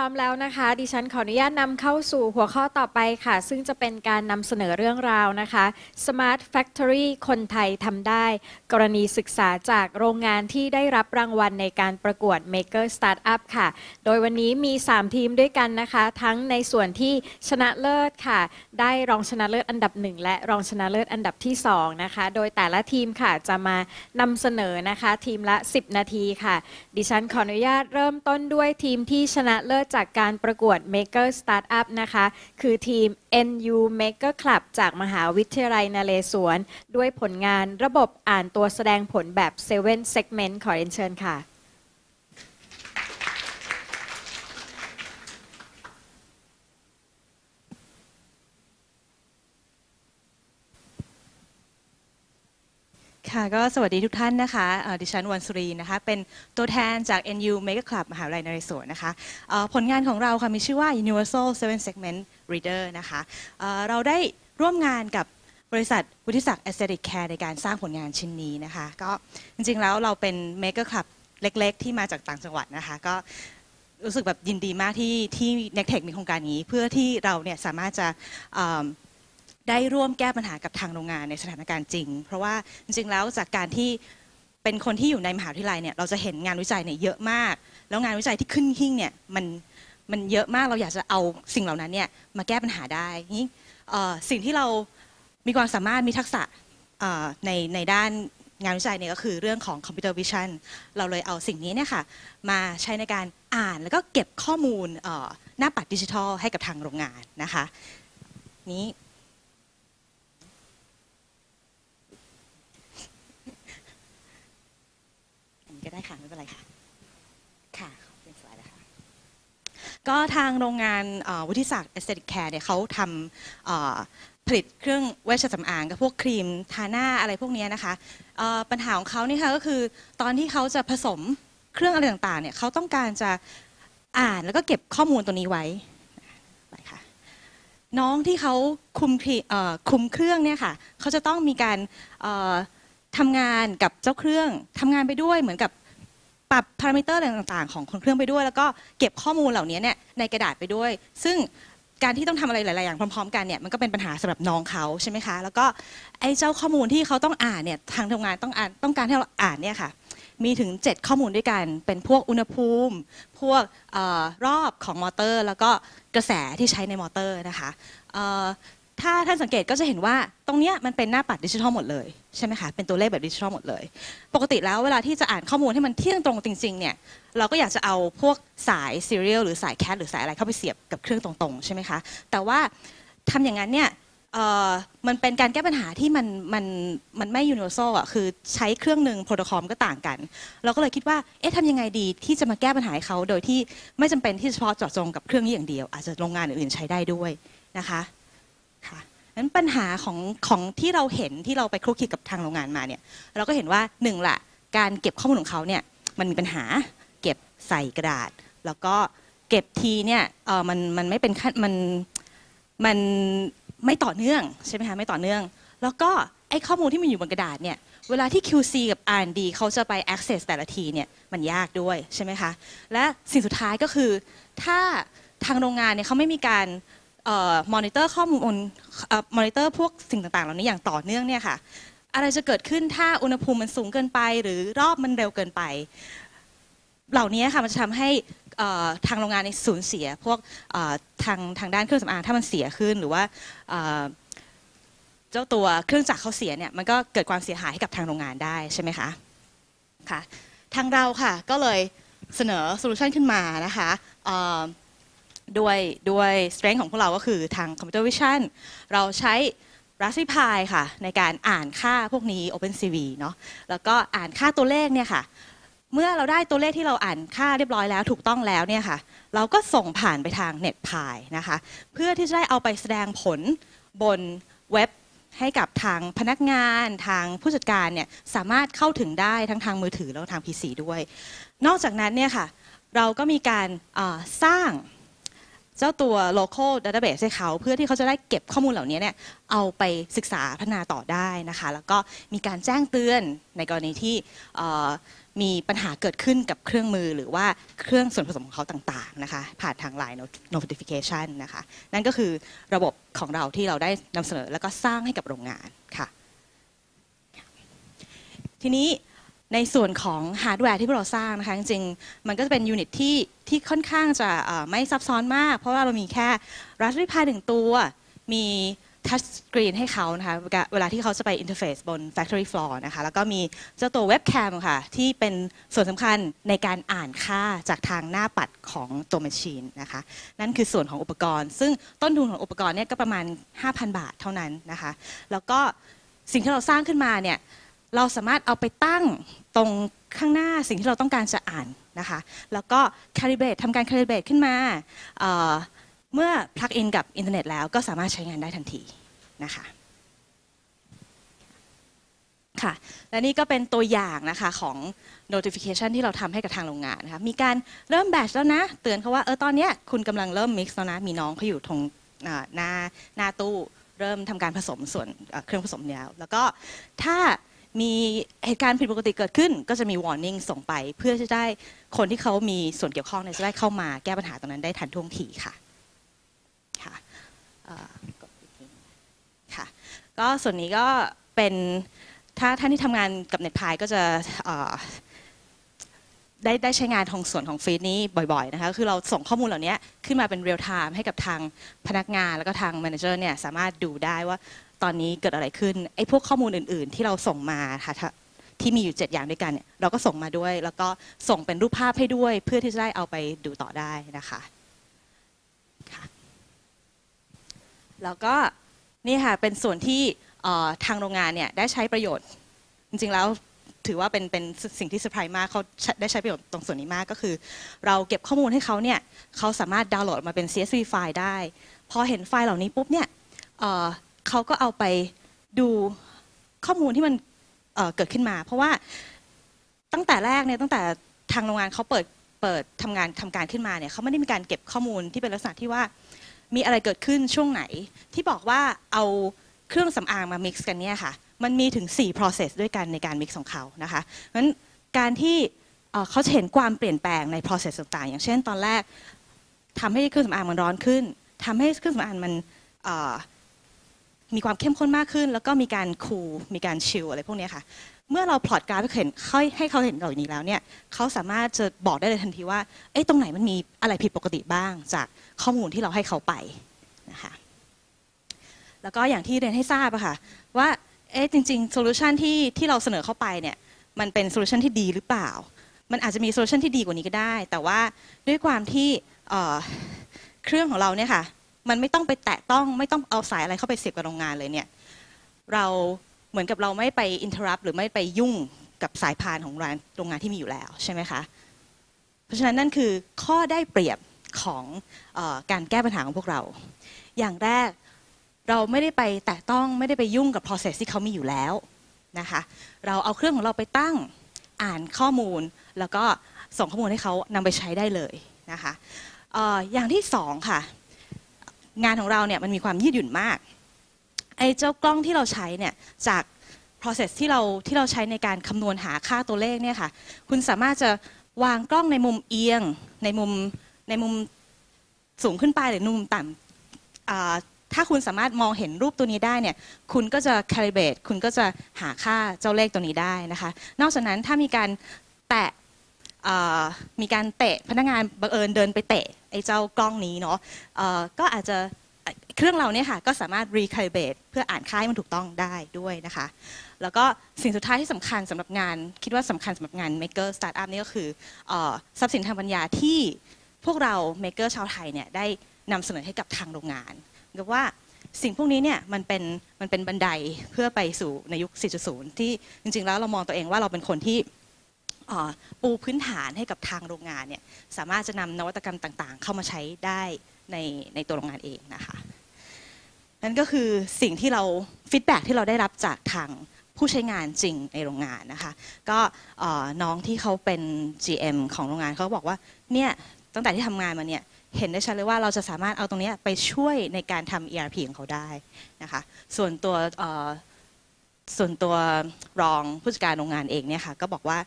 ร้อมแล้วนะคะ ดิฉันขออนุญาตนำเข้าสู่หัวข้อต่อไปค่ะ ซึ่งจะเป็นการนำเสนอเรื่องราวนะคะ Smart Factory คนไทยทำได้ กรณีศึกษาจากโรงงานที่ได้รับรางวัลในการประกวด Maker Startup ค่ะ โดยวันนี้มี 3 ทีมด้วยกันนะคะ ทั้งในส่วนที่ชนะเลิศค่ะ ได้รองชนะเลิศอันดับ 1 และรองชนะเลิศอันดับที่ 2 นะคะ โดยแต่ละทีมค่ะจะมานำเสนอนะคะ ทีมละ 10 นาทีค่ะ ดิฉันขออนุญาตเริ่มต้นด้วยทีมที่ชนะเลิศจากการประกวด Maker Startup นะคะ คือทีม NU Maker Club จากมหาวิทยาลัยนเรศวร ด้วยผลงานระบบอ่านตัวแสดงผลแบบ 7 Segment ขอเรียนเชิญค่ะ ค่ะก็สวัสดีทุกท่านนะคะดิฉันวันสุรีนะคะเป็นตัวแทนจาก NU Mega Club มหาวิทยาลัยนเรศวรนะคะผลงานของเราค่ะมีชื่อว่า Universal Seven Segment Reader นะคะเอ่อเราได้ร่วมงานกับบริษัทวุฒิศักดิ์ Aesthetic Care ในการสร้างผลงานชิ้นนี้นะคะ ก็จริงๆแล้วเราเป็น Mega Club เล็กๆ ที่มาจากต่างจังหวัดนะคะ ก็รู้สึกแบบยินดีมากที่ที่ n e c t e c h มีโครงการนี้ เพื่อที่เราเนี่ยสามารถจะ ได้ร่วมแก้ปัญหากับทางโรงงานในสถานการณ์จริง เพราะว่าจริงๆแล้วจากการที่เป็นคนที่อยู่ในมหาวิทยาลัยเนี่ยเราจะเห็นงานวิจัยเนี่ยเยอะมาก แล้วงานวิจัยที่ขึ้นหิ้งเนี่ยมันมันเยอะมากเราอยากจะเอาสิ่งเหล่านั้นเนี่ยมาแก้ปัญหาได้นี่สิ่งที่เรามีความสามารถมีทักษะในในด้านงานวิจัยเนี่ยก็คือเรื่องของ computer vision เราเลยเอาสิ่งนี้เนี่ยค่ะมาใช้ในการอ่านแล้วก็เก็บข้อมูลหน้าปัดดิจิทัลให้กับทางโรงงานนะคะนี้ อันนี้ ก็ได้ค่ะ ไม่เป็นไรค่ะ ค่ะเป็นสไลด์แล้วค่ะก็ทางโรงงานวุฒิศักดิ์ Aesthetic Care เนี่ยเขาทำผลิตเครื่องเวชสำอางกับพวกครีมทาหน้าอะไรพวกนี้นะคะปัญหาของเขานี่ค่ะก็คือตอนที่เขาจะผสมเครื่องอะไรต่างๆเนี่ยเขาต้องการจะอ่านแล้วก็เก็บข้อมูลตัวนี้ไว้ไปค่ะน้องที่เขาคุมครีเอ่อคุมเครื่องเนี่ยค่ะเขาจะต้องมีการ ทำงานกับเจ้าเครื่องทำงานไปด้วยเหมือนกับปรับพารามิเตอร์อะไรต่างๆ ของคนเครื่องไปด้วย แล้วก็เก็บข้อมูลเหล่านี้เนี่ยในกระดาษไปด้วย ซึ่งการที่ต้องทำอะไรหลาย ๆ อย่างพร้อม ๆ กันเนี่ยมันก็เป็นปัญหาสำหรับน้องเขาใช่ไหมคะ แล้วก็ไอ้เจ้าข้อมูลที่เขาต้องอ่านเนี่ยทางทำงานต้องอ่านต้องการให้เราอ่านเนี่ยค่ะมีถึง 7 ข้อมูลด้วยกัน เป็นพวกอุณหภูมิ พวกออรอบของมอเตอร์ แล้วก็กระแสที่ใช้ในมอเตอร์นะคะ ถ้าท่านสังเกตก็จะเห็นว่าตรงเนี้ยมันเป็นหน้าปัดดิจิทัลหมดเลยใช่ไหมคะเป็นตัวเลขแบบดิจิทัลหมดเลย ปกติแล้วเวลาที่จะอ่านข้อมูลให้มันเที่ยงตรงจริงๆเนี่ยเราก็อยากจะเอาพวกสาย serial หรือสาย CAT หรือสายอะไรเข้าไปเสียบกับเครื่องตรงๆใช่ไหมคะแต่ว่าทำอย่างนั้นเนี่ยมันเป็นการแก้ปัญหาที่มันมันมันไม่ universal อะคือใช้เครื่องหนึ่งโปรโตคอลก็ต่างกัน เราก็เลยคิดว่าเอ๊ะทำยังไงดีที่จะมาแก้ปัญหาเขาโดยที่ไม่จำเป็นที่เฉพาะเจาะจงกับเครื่องนี้อย่างเดียว อาจจะโรงงานอื่นๆใช้ได้ด้วยนะคะ นั้นปัญหาของของที่เราเห็นที่เราไปคลุกคลีกับทางโรงงานมาเนี่ยเราก็เห็นว่าหนึ่งละการเก็บข้อมูลของเขาเนี่ยมันมีปัญหาเก็บใส่กระดาษ แล้วก็เก็บทีเนี่ยเออมันมันไม่เป็นขั้นมันมันไม่ต่อเนื่องใช่ไหมคะไม่ต่อเนื่อง แล้วก็ไอ้ข้อมูลที่มันอยู่บนกระดาษเนี่ยเวลาที่ QC กับ R&D เขาจะไป access แต่ละทีเนี่ยมันยากด้วยใช่ไหมคะและสิ่งสุดท้ายก็คือถ้าทางโรงงานเนี่ยเขาไม่มีการ มอนิเตอร์ข้อมูลมอนิเตอร์พวกสิ่งต่างๆ เหล่านี้อย่างต่อเนื่องเนี่ยค่ะ อะไรจะเกิดขึ้นถ้าอุณหภูมิมันสูงเกินไป หรือรอบมันเร็วเกินไป เหล่านี้ค่ะมันจะทำให้ทางโรงงานในสูญเสีย พวกทางทางด้านเครื่องสำอางถ้ามันเสียขึ้นหรือว่าเจ้าตัวเครื่องจักรเขาเสียเนี่ยมันก็เกิดความเสียหายให้กับทางโรงงานได้ใช่ไหมคะค่ะทางเราค่ะก็เลยเสนอโซลูชันขึ้นมานะคะ ด้วยด้วย strength ของพวกเราก็คือทาง Computer Vision เราใช้ Raspberry Pi ค่ะ ในการอ่านค่าพวกนี้ OpenCV เนาะแล้วก็อ่านค่าตัวเลขเนี่ยค่ะ เมื่อเราได้ตัวเลขที่เราอ่านค่าเรียบร้อยแล้วถูกต้องแล้วเนี่ยค่ะ เราก็ส่งผ่านไปทาง NetPi นะคะ เพื่อที่จะได้เอาไปแสดงผลบนเว็บให้กับทางพนักงานทางผู้จัดการเนี่ยสามารถเข้าถึงได้ทั้งทางมือถือแล้วก็ทาง PC ด้วย นอกจากนั้นเนี่ยค่ะ เราก็มีการสร้าง เจ้าตัว local database ให้เขาเพื่อที่เขาจะได้เก็บข้อมูลเหล่านี้เนี่ยเอาไปศึกษาพัฒนาต่อได้นะคะ แล้วก็มีการแจ้งเตือนในกรณีที่มีปัญหาเกิดขึ้นกับเครื่องมือหรือว่าเครื่องส่วนผสมของเขาต่างๆนะคะ ผ่านทาง Line notification นะคะ นั่นก็คือระบบของเราที่เราได้นำเสนอแล้วก็สร้างให้กับโรงงานค่ะ ทีนี้ ในส่วนของฮาร์ดแวร์ที่พวกเราสร้างนะคะจริงๆมันก็จะเป็น unit ที่ที่ค่อนข้างจะไม่ซับซ้อนมาก เพราะว่าเรามีแค่ Raspberry Pi หนึ่งตัว มี touch screen ให้เขานะคะเวลาเวลาที่เขาจะไป interface บน Factory Floor นะคะแล้วก็มีเจ้าตัวเว็บแคมค่ะ ที่เป็นส่วนสำคัญในการอ่านค่าจากทางหน้าปัดของตัว machine นะคะ นั่นคือส่วนของอุปกรณ์ ซึ่งต้นทุนของอุปกรณ์เนี่ยก็ประมาณ 5,000 บาทเท่านั้นนะคะ แล้วก็สิ่งที่เราสร้างขึ้นมาเนี่ยเราสามารถเอาไปตั้ง ตรงข้างหน้าสิ่งที่เราต้องการจะอ่านนะคะ แล้วก็ calibrate ทำการ calibrate ขึ้นมาเมื่อ plug in กับอินเทอร์เน็ตแล้วก็สามารถใช้งานได้ทันทีนะคะค่ะและนี่ก็เป็นตัวอย่างนะคะของ notification ที่เราทำให้กับทางโรงงานนะคะมีการเริ่ม batch แล้วนะ เตือนเขาว่าเออตอนนี้คุณกำลังเริ่ม mix แล้วนะ มีน้องเขาอยู่ตรงหน้าหน้าตู้ เริ่มทำการผสมส่วนเอ่อเครื่องผสมแล้ว แล้วก็ถ้า มีเหตุการณ์ผิดปกติเกิดขึ้น ก็จะมี warning ส่งไป เพื่อจะได้คนที่เขามีส่วนเกี่ยวข้องเนี่ยจะได้เข้ามาแก้ปัญหาตรงนั้นได้ทันท่วงทีค่ะค่ะค่ะก็ส่วนนี้ก็เป็นถ้าท่านที่ทำงานกับเน็ตพายก็จะได้ได้ใช้งานของส่วนของฟีดนี้บ่อยๆนะคะคือเราส่งข้อมูลเหล่านี้ขึ้นมาเป็นเรียลไทม์ให้กับทางพนักงานแล้วก็ทางแมเนเจอร์เนี่ยสามารถดูได้ว่า ตอนนี้เกิดอะไรขึ้นไอ้พวกข้อมูลอื่น ๆ ที่เราส่งมาค่ะที่มีอยู่ 7 อย่างด้วยกันเนี่ยเราก็ส่งมาด้วย แล้วก็ส่งเป็นรูปภาพให้ด้วย เพื่อที่จะได้เอาไปดูต่อได้นะคะค่ะแล้วก็นี่ค่ะเป็นส่วนที่ทางโรงงานเนี่ยได้ใช้ประโยชน์ จริง ๆ แล้วถือว่าเป็นเป็นสิ่งที่เซอร์ไพรส์มากเขาได้ใช้ประโยชน์ตรงส่วนนี้มากก็คือ เราเก็บข้อมูลให้เขาเนี่ยเขาสามารถดาวน์โหลดมาเป็น CSV ไฟล์ได้ พอเห็นไฟล์เหล่านี้ปุ๊บเนี่ย เขาก็เอาไปดูข้อมูลที่มันเเกิดขึ้นมา เพราะว่าตั้งแต่แรกเนี่ยตั้งแต่ทางโรงงานเขาเปิดเปิดทำงานทำการขึ้นมาเนี่ยเขาไม่ได้มีการเก็บข้อมูลที่เป็นลักษณะที่ว่ามีอะไรเกิดขึ้นช่วงไหน ที่บอกว่าเอาเครื่องสำอางมา mix กันเนี่ยค่ะ มันมีถึง 4 process ด้วยกันในการ mix ของเขานะคะงั้นการที่เเขาจะเห็นความเปลี่ยนแปลงใน process ต่างๆ อย่างเช่นตอนแรกทำให้เครื่องสำอางมันร้อนขึ้นทำให้เครื่องสำอางมันอ มีความเข้มข้นมากขึ้น แล้วก็มีการ cool มีการ chill อะไรพวกนี้ค่ะ เมื่อเราพลอตกราฟให้เข็นให้ให้เขาเห็นเหล่านี้แล้วเนี่ยเขาสามารถจะบอกได้เลยทันทีว่าเอ๊ะตรงไหนมันมีอะไรผิดปกติบ้าง จากข้อมูลที่เราให้เขาไปนะคะแล้วก็อย่างที่เรียนให้ทราบอะค่ะว่าเอ๊ะจริงๆ solution ที่ที่เราเสนอเข้าไปเนี่ยมันเป็น solution ที่ดีหรือเปล่า มันอาจจะมี solution ที่ดีกว่านี้ก็ได้ แต่ว่าด้วยความที่เครื่องของเราเนี่ยค่ะ มันไม่ต้องไปแตะต้องไม่ต้องเอาสายอะไรเข้าไปเสียบกับโรงงานเลยเนี่ยเราเหมือนกับเราไม่ไป interrupt หรือไม่ไปยุ่งกับสายพานของโรงงานที่มีอยู่แล้วใช่ไหมคะเพราะฉะนั้นนั่นคือข้อได้เปรียบของอการแก้ปัญหาของพวกเรา อย่างแรกเราไม่ได้ไปแตะต้องไม่ได้ไปยุ่งกับ process ที่เขามีอยู่แล้วนะคะเราเอาเครื่องของเราไปตั้งอ่านข้อมูล แล้วก็ส่งข้อมูลให้เขานำไปใช้ได้เลยนะคะอออย่างที่สองค่ะ งานของเราเนี่ยมันมีความยืดหยุ่นมากไอ้เจ้ากล้องที่เราใช้เนี่ยจาก process ที่เราที่เราใช้ในการคำนวณหาค่าตัวเลขเนี่ยค่ะ คุณสามารถจะวางกล้องในมุมเอียง ในมุมในมุมสูงขึ้นไปหรือมุมต่ำถ้าคุณสามารถมองเห็นรูปตัวนี้ได้เนี่ย คุณก็จะ calibrate คุณก็จะหาค่าเจ้าเลขตัวนี้ได้นะคะ นอกจากนั้นถ้ามีการแตะ มีการเตะพนักงานบังเอิญเดินไปเตะไอ้เจ้ากล้องนี้เนาะก็อาจจะเครื่องเราเนี่ยค่ะก็สามารถ recalibrate เพื่ออ่านค่าให้มันถูกต้องได้ด้วยนะคะ แล้วก็สิ่งสุดท้ายที่สำคัญสำหรับงาน คิดว่าสำคัญสำหรับงาน maker startup นี่ก็คือทรัพย์สินทางปัญญาที่พวกเรา maker ชาวไทยเนี่ยได้นำเสนอให้กับทางโรงงานกับว่าสิ่งพวกนี้เนี่ยมันเป็นมันเป็นบันไดเพื่อไปสู่ในยุค 4.0 ที่จริงๆแล้วเรามองตัวเองว่าเราเป็นคนที่ ปูพื้นฐานให้กับทางโรงงานเนี่ยสามารถจะนำนวัตกรรมต่างๆ เข้ามาใช้ได้ในในตัวโรงงานเองนะคะนั่นก็คือสิ่งที่เราฟีดแบ็ที่เราได้รับจากทางผู้ใช้งานจริงในโรงงานนะคะก็น้องที่เขาเป็น GM ของโรงงานเขาบอกว่าเนี่ยตั้งแต่ที่ทำงานมาเนี่ยเห็นได้ชัดเลยว่าเราจะสามารถเอาตรงนี้ไปช่วยในการทำ ERP ของเขาได้นะคะส่วนตัวส่วนตัวรองผู้จัดการโรงงานเองเนี่ยค่ะก็บอกว่า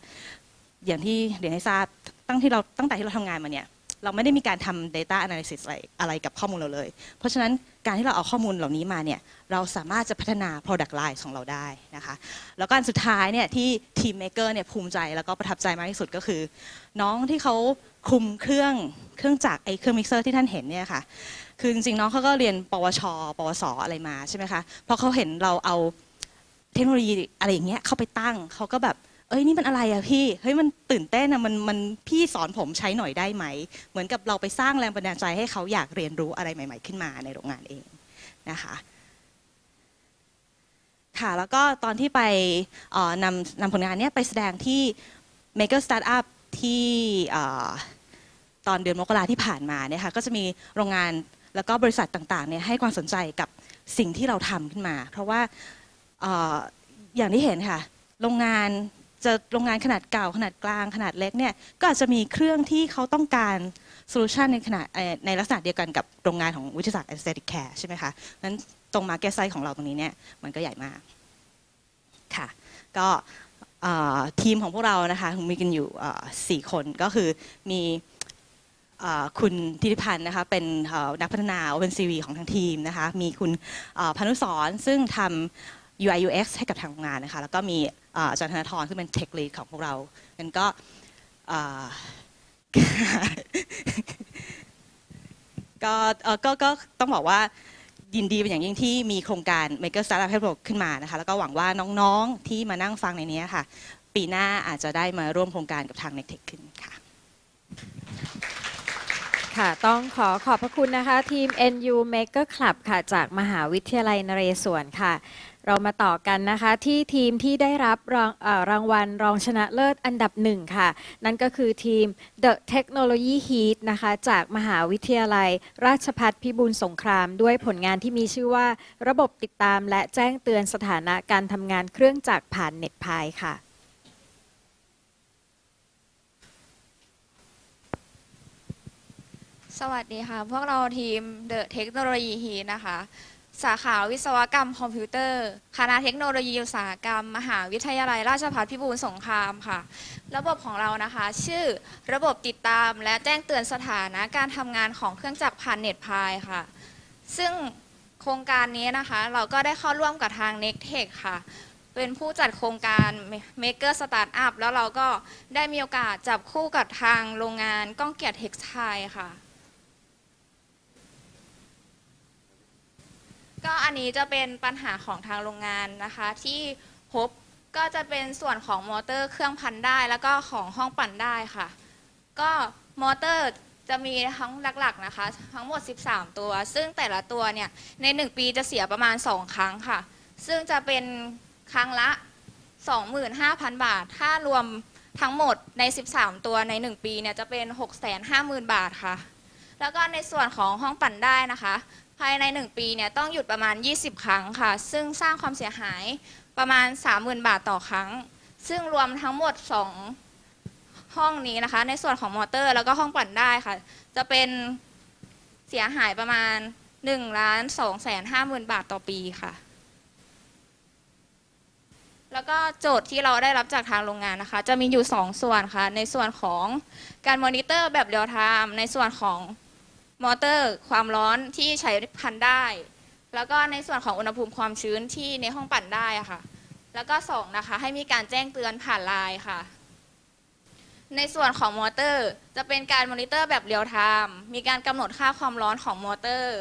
อย่างที่เรียนให้ทราบตั้งที่เราตั้งแต่ที่เราทำงานมาเนี่ยเราไม่ได้มีการทำ data analysis อะไรอะไรกับข้อมูลเราเลย เพราะฉะนั้นการที่เราเอาข้อมูลเหล่านี้มาเนี่ยเราสามารถจะพัฒนา product line ของเราได้นะคะแล้วก็อันสุดท้ายเนี่ยที่ทีม maker เนี่ยภูมิใจแล้วก็ประทับใจมากที่สุดก็คือ น้องที่เขาคุมเครื่องเครื่องจักรไอเครื่องมิกเซอร์ที่ท่านเห็นเนี่ยค่ะคือจริงๆน้องเขาก็เรียน ปวช ปวสอะไรมาใช่ไหมคะพอเขาเห็นเราเอาเทคโนโลยีอะไรอย่างเงี้ยเข้าไปตั้งเขาก็แบบ เอ้ยนี่มันอะไรอะพี่เฮ้ยมันตื่นเต้นอะมันมันพี่สอนผมใช้หน่อยได้ไหม เหมือนกับเราไปสร้างแรงบันดาลใจให้เขาอยากเรียนรู้อะไรใหม่ ๆ ขึ้นมาในโรงงานเองนะคะค่ะแล้วก็ตอนที่ไปนำนำผลงานเนี้ยไปแสดงที่ Maker Startup ที่ตอนเดือนมกราที่ผ่านมาเนี่ยค่ะก็จะมีโรงงานแล้วก็บริษัทต่างๆเนี่ยให้ความสนใจกับสิ่งที่เราทำขึ้นมา เพราะว่าออย่างที่เห็นค่ะ โรงงาน จะโรงงานขนาดเก่าขนาดกลางขนาดเล็กเนี่ยก็อาจจะมีเครื่องที่เขาต้องการsolution ในขนาดในลักษณะเดียวกันกับโรงงานของวิทยาศาสตร์ aesthetic care ใช่ไหมคะนั้นตรง market size ของเราตรงนี้เนี่ยมันก็ใหญ่มากค่ะก็ทีมของพวกเรานะคะมีกันอยู่เอ่อสี่คนก็คือมีคุณธิติพันธ์นะคะเป็นนักพัฒนา OpenCV ของทางทีมนะคะมีคุณพานุสรซึ่งทำ UI UX ให้กับทางโรงงานนะคะ แล้วก็มีอาจารย์ธนาธรซึ่งเป็น Tech Lead ของพวกเรางั้นก็ก็ก็ก็ต้องบอกว่ายินดีเป็นอย่างยิ่งที่มีโครงการ Maker Startup ให้เราขึ้นมานะคะ แล้วก็หวังว่าน้องๆที่มานั่งฟังในนี้ค่ะ ปีหน้าอาจจะได้มาร่วมโครงการกับทาง n e c t e c h ขึ้นค่ะ ค่ะ ต้องขอขอบพระคุณนะคะ ทีม NU Maker Club ค่ะ จากมหาวิทยาลัยนเรศวรค่ะ เรามาต่อกันนะคะ ที่ทีมที่ได้รับรางรางวัลรองชนะเลิศอันดับหนึ่งค่ะ นั่นก็คือทีม The Technology Heat นะคะ จากมหาวิทยาลัย ราชภัฏพิบูลสงคราม ด้วยผลงานที่มีชื่อว่า ระบบติดตามและแจ้งเตือนสถานะการทำงานเครื่องจักรผ่านเน็ตพายค่ะ สวัสดีค่ะ พวกเราทีม The Technology Heat นะคะ สาขาวิศวกรรมคอมพิวเตอร์ คณะเทคโนโลยีอุตสาหกรรม มหาวิทยาลัยราชภัฏพิบูลสงครามค่ะ ระบบของเรานะคะ ชื่อระบบติดตามและแจ้งเตือนสถานะการทำงานของเครื่องจักรผ่านเน็ตพายค่ะ ซึ่งโครงการนี้นะคะ เราก็ได้เข้าร่วมกับทาง n e c t e c h ค่ะ เป็นผู้จัดโครงการ Maker Startup แล้วเราก็ได้มีโอกาสจับคู่กับทางโรงงานก้องเกียรติเท็กซ์ไทค่ะ ก็อันนี้จะเป็นปัญหาของทางโรงงานนะคะ ที่พบก็จะเป็นส่วนของมอเตอร์เครื่องพันได้ แล้วก็ของห้องปั่นได้ค่ะ ก็มอเตอร์จะมีทั้งหลักๆนะคะ ทั้งหมด 13 ตัว ซึ่งแต่ละตัวเนี่ยใน 1 ปีจะเสียประมาณ 2 ครั้งค่ะ ซึ่งจะเป็นครั้งละ 25,000 บาท ถ้ารวมทั้งหมดใน 13 ตัวใน 1 ปีเนี่ยจะเป็น 650,000 บาทค่ะ แล้วก็ในส่วนของห้องปั่นได้นะคะายใน 1 ปีเนี่ยต้องหยุดประมาณ 20 ครั้งค่ะ ซึ่งสร้างความเสียหายประมาณ 30,000 บาทต่อครั้ง ซึ่งรวมทั้งหมด 2 ห้องนี้นะคะ ในส่วนของมอเตอร์แล้วก็ห้องปั่นได้ค่ะ จะเป็นเสียหายประมาณ1ล้าน2แสน5หมื่นบาทต่อปีค่ะ แล้วก็โจทย์ที่เราได้รับจากทางโรงงานนะคะ จะมีอยู่ 2 ส่วนค่ะ ในส่วนของการมอนิเตอร์แบบ real time ในส่วนของ มอเตอร์ความร้อนที่ใช้ปั่นด้าย แล้วก็ในส่วนของอุณหภูมิความชื้นที่ในห้องปั่นด้ายค่ะ แล้วก็สองนะคะให้มีการแจ้งเตือนผ่านไลน์ค่ะ ในส่วนของมอเตอร์จะเป็นการมอนิเตอร์แบบ real time มีการกำหนดค่าความร้อนของมอเตอร์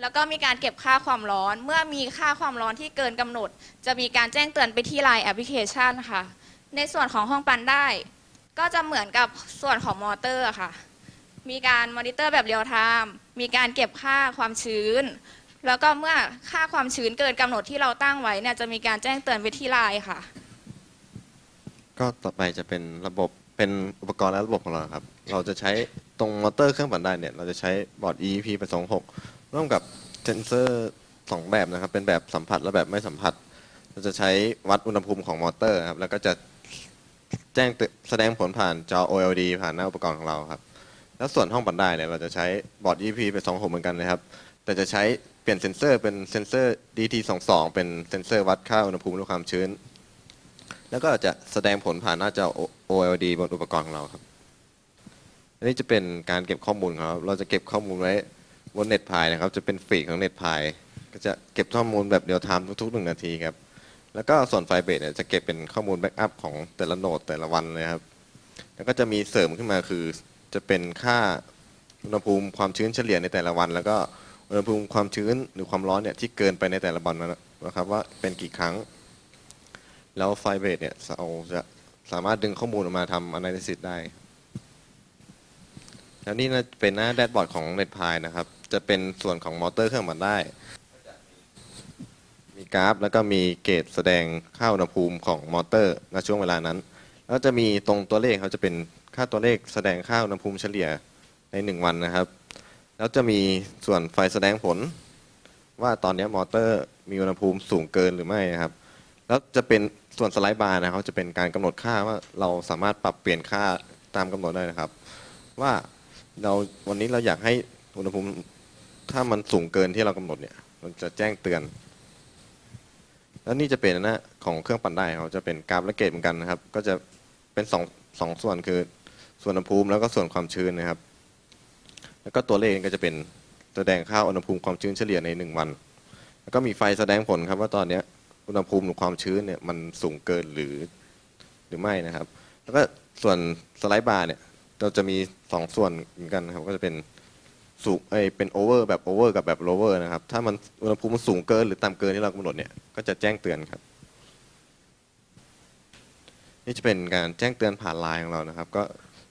แล้วก็มีการเก็บค่าความร้อน เมื่อมีค่าความร้อนที่เกินกำหนด จะมีการแจ้งเตือนไปที่ไลน์แอปพลิเคชันค่ะ ในส่วนของห้องปั่นด้าย ก็จะเหมือนกับส่วนของมอเตอร์ค่ะ มีการมอนิเตอร์แบบ real time มีการเก็บค่าความชื้น แล้วก็เมื่อค่าความชื้นเกินกำหนดที่เราตั้งไว้เนี่ยจะมีการแจ้งเตือนไปที่ไลน์ค่ะ ก็ต่อไปจะเป็นระบบเป็นอุปกรณ์และระบบของเราครับ เราจะใช้ตรงมอเตอร์เครื่องปั่นด้ายเนี่ย เราจะใช้บอร์ด ESP 8266 ร่วมกับเซนเซอร์สองแบบนะครับ เป็นแบบสัมผัสและแบบไม่สัมผัส เราจะใช้วัดอุณหภูมิของมอเตอร์ครับ แล้วก็จะแจ้งแสดงผลผ่านจอ OLED ผ่านหน้าอุปกรณ์ของเราครับ แล้วส่วนห้องปั่นด้ายเนี่ยเราจะใช้บอร์ด EP เป็น2 6เหมือนกันนะครับ แต่จะใช้เปลี่ยนเซ็นเซอร์เป็นเซ็นเซอร์ DHT22 เป็นเซ็นเซอร์วัดค่าอุณหภูมิและความชื้น แล้วก็จะแสดงผลผ่านหน้าจอ OLED บนอุปกรณ์ของเราครับ อันนี้จะเป็นการเก็บข้อมูลครับ เราจะเก็บข้อมูลไว้บน NETPIE นะครับ จะเป็น feed ของ NETPIE ก็จะเก็บข้อมูลแบบ real time ทุกๆหนึ่งนาทีครับ แล้วก็ส่วน Firebase เนี่ยจะเก็บเป็นข้อมูล backup ของแต่ละ node แต่ละวันเลยครับ แล้วก็จะมีเสริมขึ้นมาคือ จะเป็นค่าอุณหภูมิความชื้นเฉลี่ยในแต่ละวัน แล้วก็อุณหภูมิความชื้นหรือความร้อนเนี่ยที่เกินไปในแต่ละวันนะครับว่าเป็นกี่ครั้ง แล้ว Firebase เนี่ยเราจะสามารถดึงข้อมูลออกมาทำ analysis ได้ แล้วนี่นะเป็นหน้าแดชบอร์ดของ NetPy นะครับ จะเป็นส่วนของมอเตอร์เครื่องปั่นด้าย มีกราฟ แล้วก็มี gauge แสดงค่าอุณหภูมิของมอเตอร์ณช่วงเวลานั้น แล้วจะมีตรงตัวเลขเขาจะเป็น ค่าตัวเลขแสดงค่าอุณหภูมิเฉลี่ยในหนึ่งวันนะครับ แล้วจะมีส่วนไฟแสดงผล ว่าตอนนี้มอเตอร์มีอุณหภูมิสูงเกินหรือไม่นะครับ แล้วจะเป็นส่วนสไลด์บาร์นะครับจะเป็นการกำหนดค่าว่าเราสามารถปรับเปลี่ยนค่าตามกำหนดได้นะครับ ว่าเราวันนี้เราอยากให้อุณหภูมิถ้ามันสูงเกินที่เรากำหนดเนี่ย มันจะแจ้งเตือน แล้วนี่จะเป็นน้ของเครื่องปั่นได้เขาจะเป็นกราฟและเกจเหมือนกันนะครับ ก็จะเป็นสองสองส่วนคือ ส่วนอุณหภูมิแล้วก็ส่วนความชื้นนะครับ แล้วก็ตัวเลขก็จะเป็นแสดงค่าอุณหภูมิความชื้นเฉลี่ยในหนึ่งวัน แล้วก็มีไฟแสดงผลครับว่าตอนนี้อุณหภูมิหรือความชื้นเนี่ยมันสูงเกินหรือหรือไม่นะครับ แล้วก็ส่วน slide bar เนี่ยเราจะมีสองส่วนเหมือนกันครับก็จะเป็นสูงเอ้เป็นโอเวอร์แบบโอเวอร์กับแบบโลเวอร์นะครับ ถ้ามันอุณหภูมิมันสูงเกินหรือต่ำเกินที่เรากำหนดเนี่ยก็จะแจ้งเตือนครับ นี่จะเป็นการแจ้งเตือนผ่านไลน์ของเรานะครับ ก็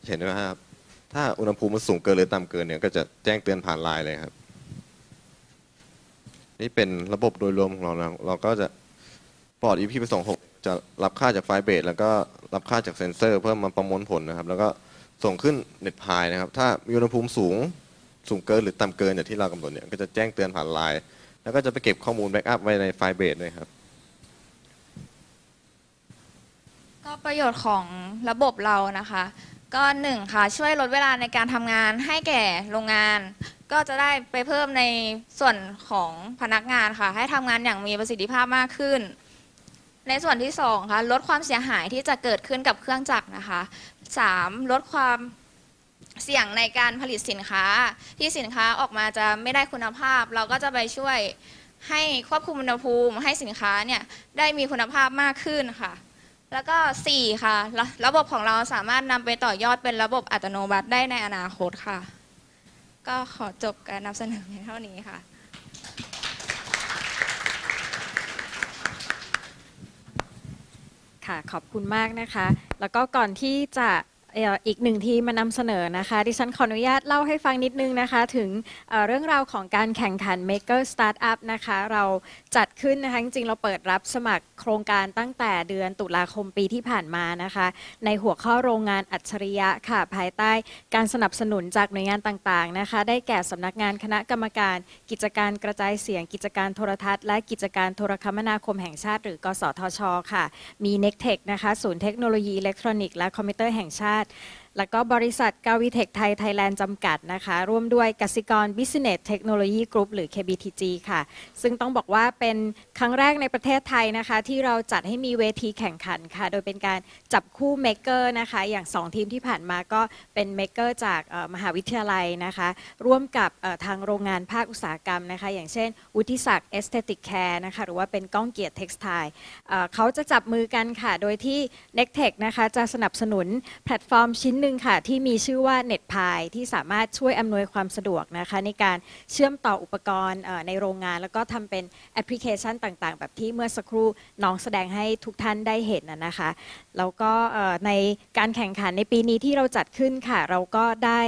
เห็นไหมครับ ถ้าอุณหภูมิมันสูงเกินหรือต่ำเกินเนี่ยก็จะแจ้งเตือนผ่านไลน์เลยครับ นี่เป็นระบบโดยรวมของเรานะเราก็จะปอด EP ไป26จะรับค่าจาก Firebase แล้วก็รับค่าจากเซ็นเซอร์ เพื่อมาประมวลผลนะครับ แล้วก็ส่งขึ้น NETPIE นะครับ ถ้ามีอุณหภูมิสูงสูงเกินหรือต่ำเกินอย่างที่เรากำหนดเนี่ยก็จะแจ้งเตือนผ่านไลน์แล้วก็จะไปเก็บข้อมูล backup ไว้ใน Firebase ด้วยครับ ก็ประโยชน์ของระบบเรานะคะ ก็หนึ่งค่ะช่วยลดเวลาในการทำงานให้แก่โรงงาน ก็จะได้ไปเพิ่มในส่วนของพนักงานค่ะ ให้ทำงานอย่างมีประสิทธิภาพมากขึ้น ในส่วนที่สองค่ะลดความเสียหายที่จะเกิดขึ้นกับเครื่องจักรนะคะสามลดความเสี่ยงในการผลิตสินค้า ที่สินค้าออกมาจะไม่ได้คุณภาพ เราก็จะไปช่วยให้ควบคุมอุณหภูมิ ให้สินค้าเนี่ยได้มีคุณภาพมากขึ้นค่ะ แล้วก็ 4 ค่ะระระบบของเราสามารถนำไปต่อยอดเป็นระบบอัตโนมัติได้ในอนาคตค่ะ ก็ขอจบการนำเสนอเพียงเท่านี้ค่ะ ค่ะ ขอบคุณมากนะคะ แล้วก็ก่อนที่จะ อีกหนึ่งทีมมานำเสนอนะคะดิฉันขออนุญาตเล่าให้ฟังนิดนึงนะคะ ถึงเรื่องราวของการแข่งขัน Maker Startup นะคะ เราจัดขึ้นนะคะ จริงๆ เราเปิดรับสมัครโครงการตั้งแต่เดือนตุลาคมปีที่ผ่านมานะคะ ในหัวข้อโรงงานอัจฉริยะค่ะ ภายใต้การสนับสนุนจากหน่วยงานต่างๆนะคะ ได้แก่สำนักงานคณะกรรมการ กิจการกระจายเสียง กิจการโทรทัศน์ และกิจการโทรคมนาคมแห่งชาติ หรือ กสทช ค่ะ มี n e c t e c h นะคะศูนย์เทคโนโลยีอิเล็กทรอนิกส์และคอมพิวเตอร์แห่งชาติ that. แล้วก็บริษัท Gravitech Thai Thailand จำกัดนะคะ ร่วมด้วยกสิกร Business Technology Group หรือ KBTG ค่ะ ซึ่งต้องบอกว่าเป็นครั้งแรกในประเทศไทยนะคะ ที่เราจัดให้มีเวทีแข่งขันค่ะ โดยเป็นการจับคู่ maker นะคะ อย่าง 2 ทีมที่ผ่านมาก็เป็น maker จากมหาวิทยาลัยนะคะ ร่วมกับทางโรงงานภาคอุตสาหกรรมนะคะ อย่างเช่นวุฒิศักดิ์ Aesthetic Care นะคะ หรือว่าเป็นก้องเกียรติ Textile เอ่อเขาจะจับมือกันค่ะ โดยที่ n e c t e c h นะคะจะสนับสนุนแพลตฟอร์มชิ้นหนึ่งค่ะที่มีชื่อว่า NETPIE ที่สามารถช่วยอำนวยความสะดวกนะคะในการเชื่อมต่ออุปกรณ์ในโรงงาน แล้วก็ทำเป็นแอปพลิเคชันต่างๆ แบบที่เมื่อสักครู่น้องแสดงให้ทุกท่านได้เห็นนะคะ แล้วก็ในการแข่งขันในปีนี้ที่เราจัดขึ้นค่ะ เราก็ได้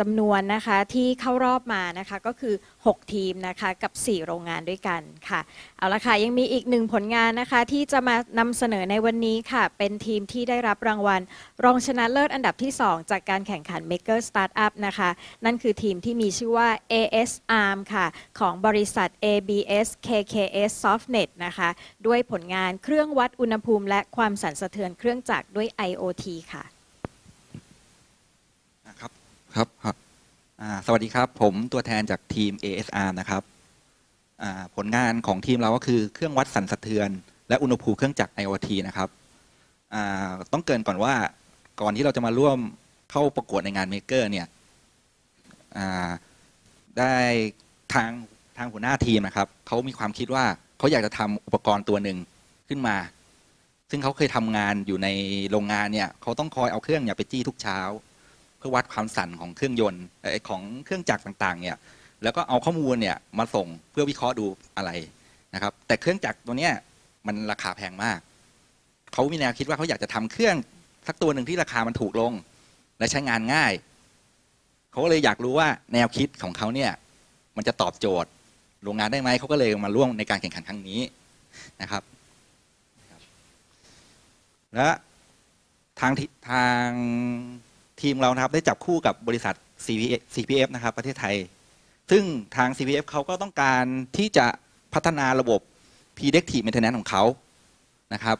จำนวนนะคะที่เข้ารอบมานะคะก็คือ 6 ทีมนะคะกับ 4 โรงงานด้วยกันค่ะ เอาละค่ะ ยังมีอีกหนึ่งผลงานนะคะที่จะมานำเสนอในวันนี้ค่ะ เป็นทีมที่ได้รับรางวัล รองชนะเลิศอันดับที่ 2 จากการแข่งขัน Maker Startup นะคะ นั่นคือทีมที่มีชื่อว่า AS Arm ค่ะ ของบริษัท ABS KKS Softnet นะคะ ด้วยผลงานเครื่องวัดอุณหภูมิ และความสั่นสะเทือนเครื่องจักรด้วย IoT ค่ะนะครับครับ สวัสดีครับ ผมตัวแทนจากทีม ASR นะครับผลงานของทีมเราก็คือเครื่องวัดสั่นสะเทือน และอุณหภูมิเครื่องจักร IoT นะครับต้องเกรินก่อนว่าก่อนที่เราจะมาร่วมเข้าประกวดในงานเมเกอร์เนี่ยได้ทางทางหัวหน้าทีมนะครับเขามีความคิดว่าเขาอยากจะทำอุปกรณ์ตัวหนึ่งขึ้นมา ซึ่งเขาเคยทำงานอยู่ในโรงงานเนี่ยเขาต้องคอยเอาเครื่องเนี่ยไปจี้ทุกเช้า พื่อวัดความสั่นของเครื่องยนต์ของเครื่องจักรต่างๆเนี่ยแล้วก็เอาข้อมูลเนี่ยมาส่งเพื่อวิเคราะห์ดูอะไรนะครับ แต่เครื่องจักรตัวเนี้ยมันราคาแพงมากเขามีแนวคิดว่าเขาอยากจะทำเครื่องสักตัวหนึ่งที่ราคามันถูกลง และใช้งานง่ายเขาก็เลยอยากรู้ว่าแนวคิดของเขาเนี่ยมันจะตอบโจทย์โรงงานได้ไหมเขาก็เลยมาร่วมในการแข่งขันครั้งนี้นะครับ และทางทาง ทีมเรานะครับได้จับคู่กับบริษัท CPF นะครับประเทศไทย ซึ่งทาง CPF เขาก็ต้องการที่จะพัฒนาระบบ predictive maintenance ของเขานะครับ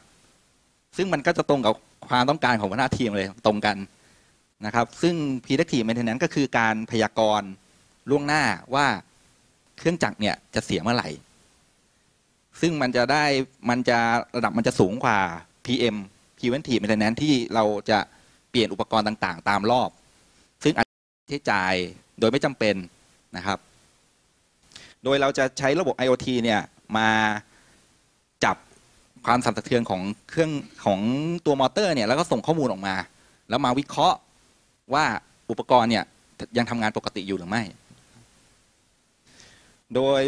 ซึ่งมันก็จะตรงกับความต้องการของหัวหน้าทีมเลยตรงกันนะครับ ซึ่ง predictive maintenance ก็คือการพยากรณ์ล่วงหน้าว่าเครื่องจักรเนี่ยจะเสียเมื่อไหร่ ซึ่งมันจะได้มันจะระดับมันจะสูงกว่า PM preventive maintenance ที่เราจะ ปลี่ยนอุปกรณ์ต่างๆ ตามรอบ ซึ่งอาจจะใช้จ่ายโดยไม่จำเป็นนะครับ โดยเราจะใช้ระบบ IoT เนี่ยมาจับความสั่นสะเทือนของเครื่องของตัวมอเตอร์เนี่ยแล้วก็ส่งข้อมูลออกมา แล้วมาวิเคราะห์ว่าอุปกรณ์เนี่ยยังทำงานปกติอยู่หรือไม่ โดย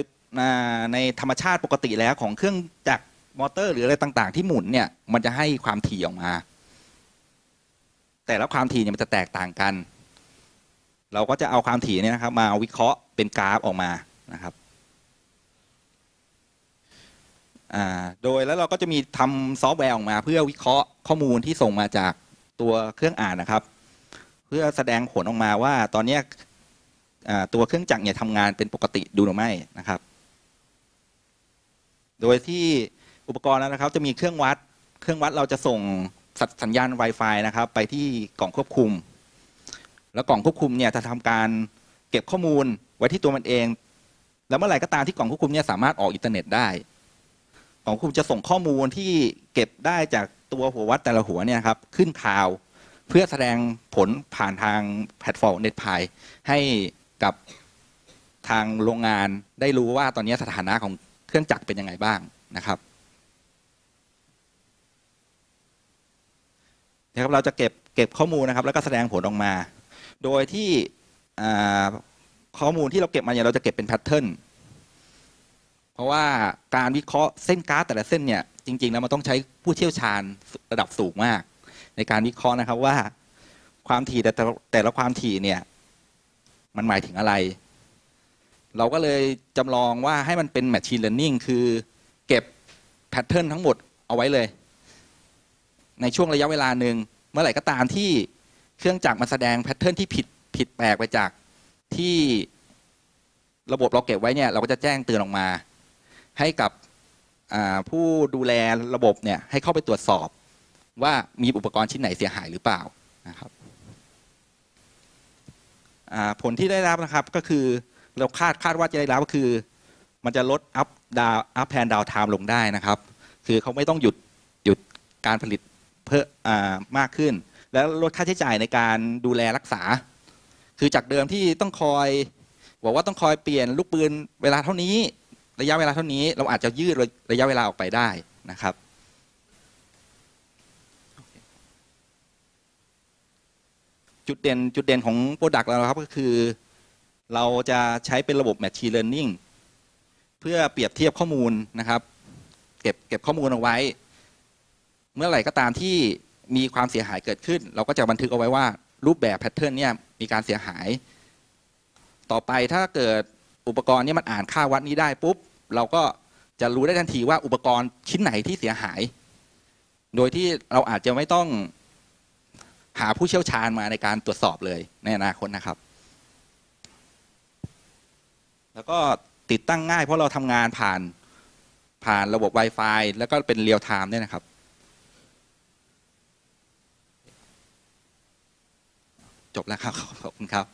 ในธรรมชาติปกติแล้วของเครื่องจักรมอเตอร์ หรืออะไรต่าง ๆ ที่หมุนเนี่ยมันจะให้ความถี่ออกมา แต่ละความถี่เนี่ยมันจะแตกต่างกัน เราก็จะเอาความถี่เนี่ยนะครับ มาวิเคราะห์เป็นกราฟออกมานะครับโดยแล้วเราก็จะมีทำซอฟต์แวร์ออกมา เพื่อวิเคราะห์ข้อมูลที่ส่งมาจากตัวเครื่องอ่านนะครับ เพื่อแสดงผลออกมาว่าตอนนี้ตัวเครื่องจักรเนี่ยทำงานเป็นปกติดูหรือไม่นะครับ โดยที่อุปกรณ์แล้วนะครับ จะมีเครื่องวัด เครื่องวัดเราจะส่ง สัญสัญญาณ Wi-Fi นะครับ ไปที่กล่องควบคุม แล้วกล่องควบคุมเนี่ยจะทำการเก็บข้อมูลไว้ที่ตัวมันเอง แล้วเมื่อไหร่ก็ตามที่กล่องควบคุมเนี่ยสามารถออกอินเทอร์เน็ตได้ กล่องควบคุมจะส่งข้อมูลที่เก็บได้จากตัวหัววัดแต่ละหัวเนี่ยครับขึ้น cloud เพื่อแสดงผลผ่านทางแพลตฟอร์ม NETPIE ให้กับทางโรงงานได้รู้ว่าตอนนี้สถานะของเครื่องจักรเป็นยังไงบ้างนะครับ นะครับเราจะเก็บเก็บข้อมูลนะครับ แล้วก็แสดงผลออกมา โดยที่ข้อมูลที่เราเก็บมาเนี่ยเราจะเก็บเป็นแพทเทิร์นเพราะว่าการวิเคราะห์เส้นกราฟแต่ละเส้นเนี่ยจริงๆแล้วมันต้องใช้ผู้เชี่ยวชาญระดับสูงมาก ในการวิเคราะห์นะครับว่าความถี่แต่แต่ละความถี่เนี่ยมันหมายถึงอะไร เราก็เลยจำลองว่าให้มันเป็น Machine Learning คือเก็บ pattern ทั้งหมดเอาไว้เลย ในช่วงระยะเวลาหนึ่งเมื่อไหร่ก็ตามที่เครื่องจักรมาแสดง pattern ที่ผิดผิดแปลกไปจากที่ระบบเราเก็บไว้เนี่ยเราก็จะแจ้งเตือนออกมา ให้กับผู้ดูแลระบบเนี่ยให้เข้าไปตรวจสอบว่ามีอุปกรณ์ชิ้นไหนเสียหายหรือเปล่านะครับผลที่ได้รับนะครับก็คือเราคาดคาดว่าจะได้รับก็คือ มันจะลด up down unplanned downtime ลงได้นะครับ คือเขาไม่ต้องหยุดหยุดการผลิต เพิ่มมากขึ้น แล้วลดค่าใช้จ่ายในการดูแลรักษา คือจากเดิมที่ต้องคอยบอกว่าต้องคอยเปลี่ยนลูกปืนเวลาเท่านี้ ระยะเวลาเท่านี้ เราอาจจะยืดระยะเวลาออกไปได้นะครับจุดเด่นจุดเด่นของ product เราครับก็คือ เราจะใช้เป็นระบบ Machine Learning เพื่อเปรียบเทียบข้อมูลนะครับ เก็บเก็บข้อมูลเอาไว้ เมื่อไหร่ก็ตามที่มีความเสียหายเกิดขึ้น เราก็จะบันทึกเอาไว้ว่ารูปแบบ pattern เนี่ยมีการเสียหาย ต่อไปถ้าเกิดอุปกรณ์เนี่ยมันอ่านค่าวัดนี้ได้ปุ๊บ เราก็จะรู้ได้ทันทีว่าอุปกรณ์ชิ้นไหนที่เสียหาย โดยที่เราอาจจะไม่ต้องหาผู้เชี่ยวชาญมาในการตรวจสอบเลยในอนาคตนะครับ แล้วก็ติดตั้งง่ายเพราะเราทำงานผ่านผ่านระบบ Wi-Fi แล้วก็เป็นเรียลไทม์ด้วยนะครับ จบแล้วครับ ขอบคุณครับ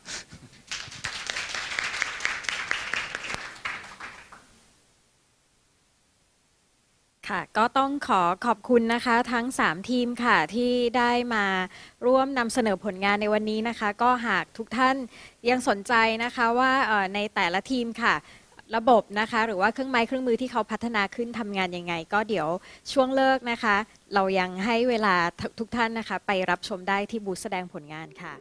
ค่ะก็ต้องขอขอบคุณนะคะทั้ง 3 ทีมค่ะที่ได้มาร่วมนำเสนอผลงานในวันนี้นะคะ ก็หากทุกท่านยังสนใจนะคะว่าในแต่ละทีมค่ะ ระบบนะคะ หรือว่าเครื่องไม้เครื่องมือที่เขาพัฒนาขึ้นทำงานยังไง ก็เดี๋ยวช่วงเลิกนะคะ เรายังให้เวลาทุกท่านนะคะ ไปรับชมได้ที่บูธแสดงผลงานค่ะ